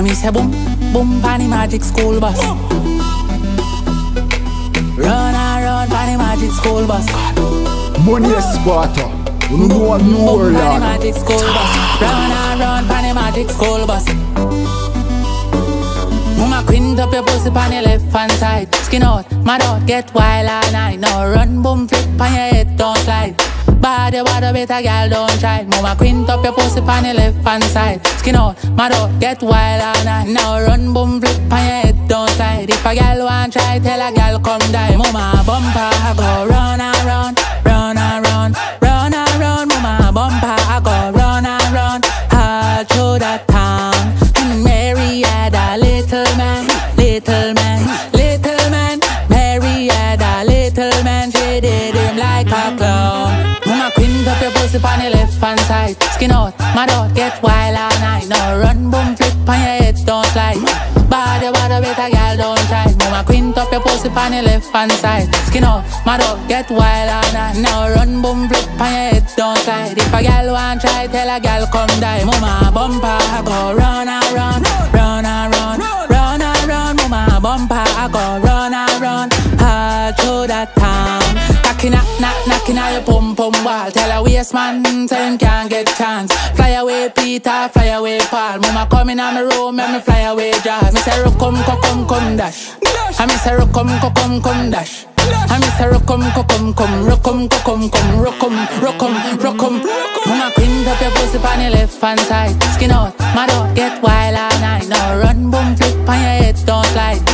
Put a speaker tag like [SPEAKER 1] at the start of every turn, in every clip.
[SPEAKER 1] And me say boom, boom, pan the magic school bus. Run and run, pan the magic school bus.
[SPEAKER 2] Money is Sparta. You know what no
[SPEAKER 1] Boom, pan the magic school bus. Run and run, pan the magic school bus. Mama quint up your pussy pan your left hand side. Skin out, mad out, get wild all night. Now run, boom, flip on your head, don't slide. Bad your body, better girl, don't try. Mama quint up your pussy pan your left hand side. Skin out, mad out, get wild all night. Now run, boom, flip on your head, don't slide. If a girl want try, tell a girl come die. Mama bumper, go hand side. Skin out, mad out, get wild all night. Now run, boom, flip on your head, don't slide. Your body, better girl, don't try. Mama quint up your pussy on your left hand side. Skin out, mad out, get wild all night. Now run, boom, flip on your head, don't slide. If a girl want try, tell a girl come die. Mama bumper, I go run and run, run and run, run and run. Mama bumper, I go run and run, all through the town. Knocking, knock, knock, knocking at your pum pum wall. Tell a waste man, say him can't get chance. Fly away, Peter, fly away, Paul. Mama come in on my room, make me fly away, Jaws. Me say, come, come, come, come, dash. I me say, come, come, come, come, dash. I me say, come, come, come, come, come, come, come, come, come, come, come. Mama quint up your pussy on your left hand side. Skin out, mad out, get wild all night. Now run, boom, flip on your head, don't slide.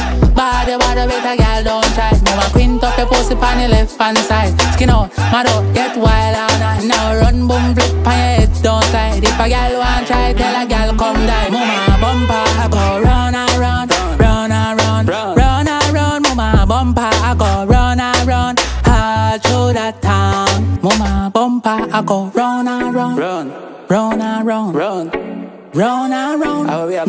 [SPEAKER 1] Your body, better girl, don't try. Mama quint up your pussy on your left hand side. Skin out, mad out, get wild all night. Now run, boom, flip on your head, don't slide. If a girl want try, tell a girl come die. Mama bumper, I go run and run, run and run, and run. Mama bumper, I go run and run, all through the town. Mama bumper, I go run and run,
[SPEAKER 3] Run,
[SPEAKER 1] and run,
[SPEAKER 3] run.
[SPEAKER 1] and run.
[SPEAKER 3] How we go?